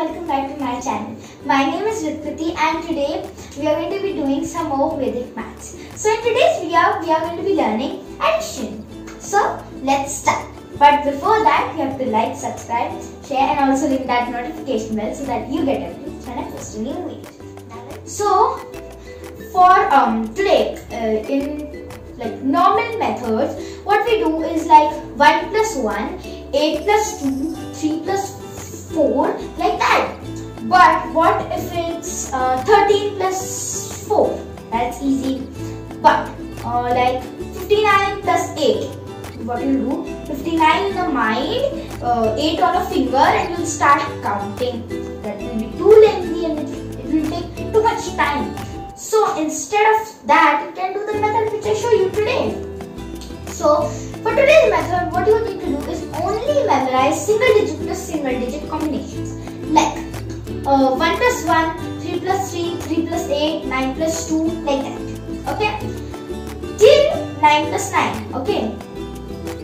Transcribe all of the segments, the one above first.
welcome back to my channel. My name is Ritkriti and today we are going to be doing some more Vedic maths. So in today's video we are going to be learning addition. So let's start. But before that you have to like, subscribe, share and also ring that notification bell so that you get updates when I post a new video. So for um today uh, in like normal methods what we do is like 1 plus 1 8 plus 2 3 plus 4 like. But what if it's uh, 13 plus 4? That's easy. But uh, like 59 plus 8. What you do? 59 in the mind, uh, 8 on a finger and you'll start counting. That will be too lengthy and it, it will take too much time. So instead of that, you can do the method which I show you today. So for today's method, what you need to do is only memorize single digit plus single digit combinations. Like uh, 1 plus 1, 3 plus 3, 3 plus 8, 9 plus 2, like that. Okay? Till 9 plus 9. Okay?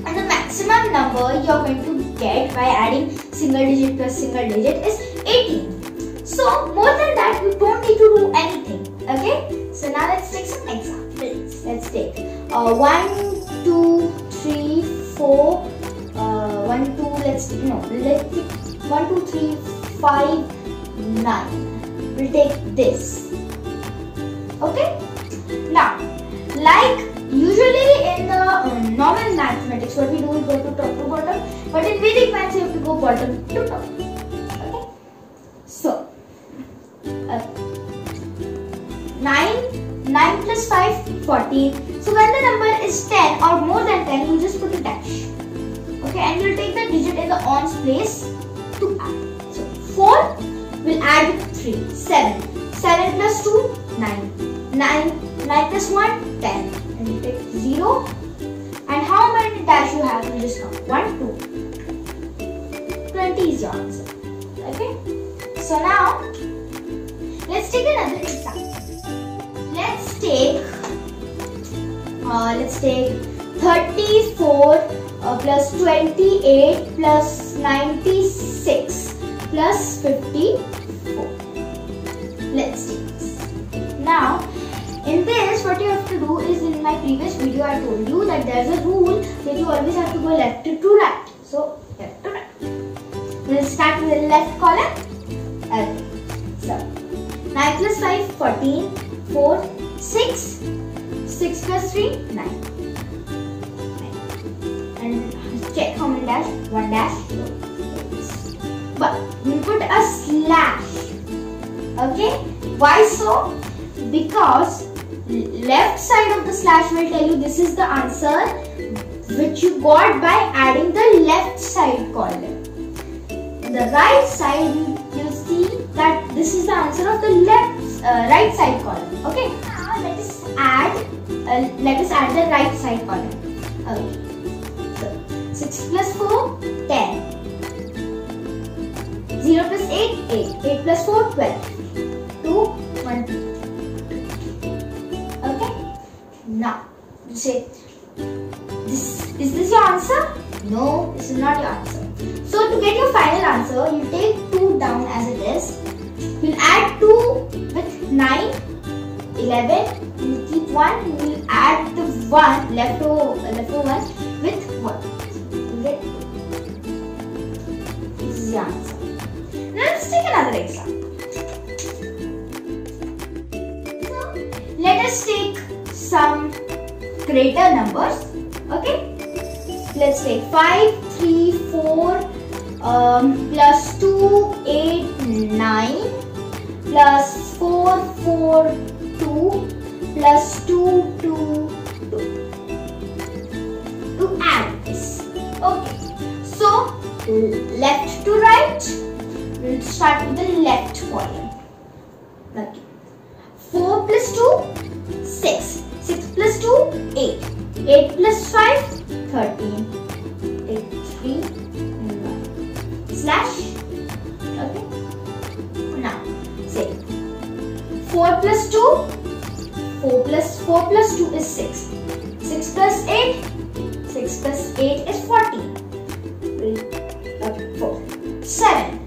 And the maximum number you're going to get by adding single digit plus single digit is 18. So more than that, you don't need to do anything. Okay? So now let's take some examples. Let's take uh, 1, 2, three, four, uh, one, two, let's, take no, let's take one, two, three, five, nine. We'll take this. Okay? Now, like usually in the um, normal mathematics, what we do is go to top to bottom, but in Vedic maths, you have to go bottom to top. Okay? So, uh, 9, 9 plus 5, 14. So when the number is 10 or more than 10, you just put a dash. Okay, and you'll take the digit in the ons place to add. So 4 will add 3, 7. 7 plus 2, 9. 9, 9 plus 1, 10. And you take 0. And how many dash you have, you just count. 1, 2. 20 is your answer. Okay? So now, let's take another example. Let's take uh, let's take 34 uh, plus 28 plus 96 plus 54. Previous video, I told you that there's a rule that you always have to go left to right. So, left to right. We'll start with the left column. Okay. So, 9 plus 5, 14, 4, 6, 6 plus 3, 9. 9. And check how many dash? 1 dash. But we put a slash. Okay? Why so? Because left side of the slash will tell you this is the answer which you got by adding the left side column. The right side you see that this is the answer of the left uh, right side column. Okay? Now let us add uh, let us add the right side column. Okay. So 6 plus 4, 10. 0 plus 8, 8. 8 plus 4, 12. Say, this, is this your answer? No, this is not your answer. So to get your final answer, you take 2 down as it is. You'll add 2 with 9, 11, you keep 1, you will add the 1 left over, left over 1 with 1. Get This is the answer. Now let's take another example. Greater numbers. Okay? Let's take 5, 3, 4, um, plus 2, 8, 9, plus 4, 4, 2, plus 2, 2, 2. To add this. Okay. So, left to right. We'll start with the left column. Okay. 8 plus 5, 13. 8, 3 and 1. Slash. Okay. Now, say 4 plus 2, 4 plus 4 plus 2 is 6. 6 plus 8, 6 plus 8 is 14. Okay, 4. 7.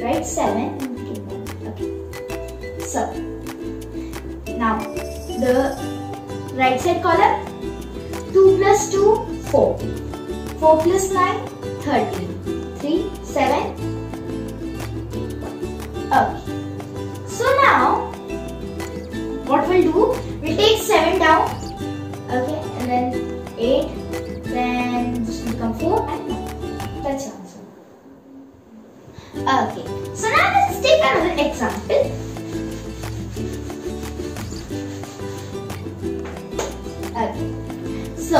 Right? 7 so now the right side column 2 plus 2, 4. 4 plus 9, 13. 3, 7. Okay. So now, what we'll do, we'll take 7 down. Okay, and then 8, then this will become 4 and 9. That's your answer. Okay, so now let's take another example. Okay, so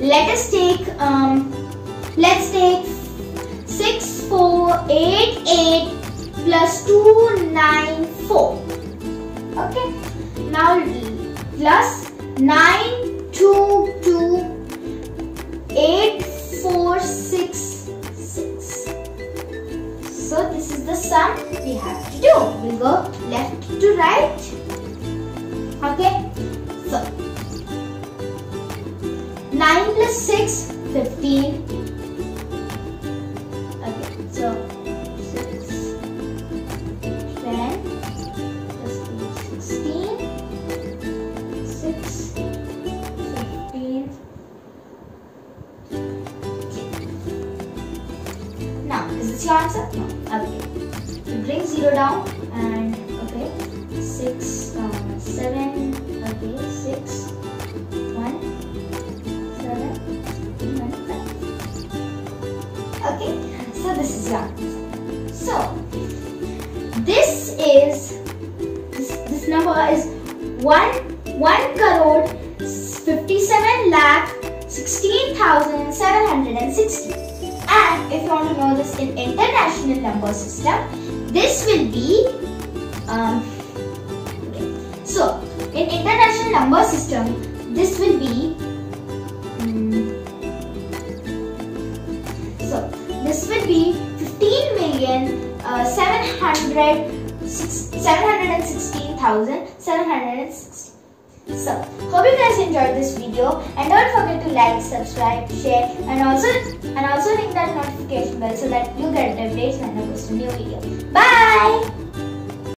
let us take um, let's take six four eight eight plus two nine four. Okay, now plus nine two two eight four six six. So this is the sum we have to do. We'll go left to right. Okay. So 9 plus 6, 15. Okay. So 6, 10 plus 16. 6, 15. Now, is this your answer? No. Okay. You bring 0 down 1, 1 crore 57 lakh 16,760. And if you want to know this in international number system, this will be um, okay. So in international number system, this will be mm, so this will be 15 million uh, 700 716,760. So, hope you guys enjoyed this video and don't forget to like, subscribe, share and also and also ring that notification bell so that you get updates when I post a new video. Bye!